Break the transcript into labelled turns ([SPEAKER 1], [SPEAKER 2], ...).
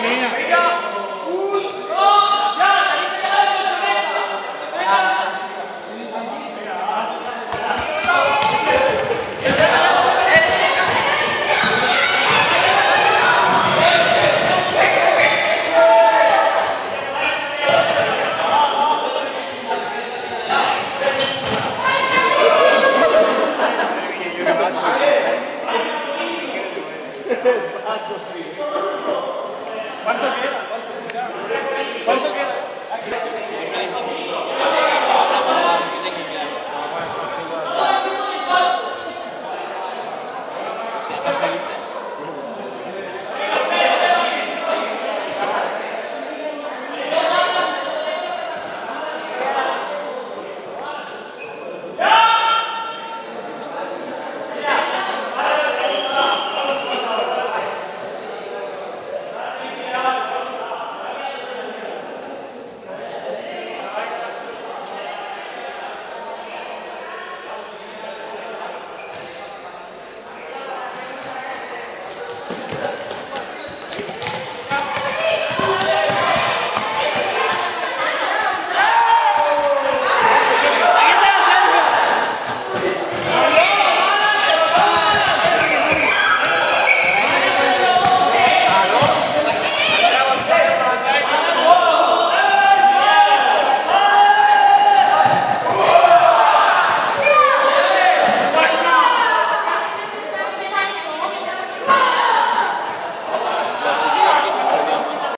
[SPEAKER 1] minha, minha. Obrigado, filho. ¿Cuánto queda? ¿Cuánto queda? ¿Cuánto queda?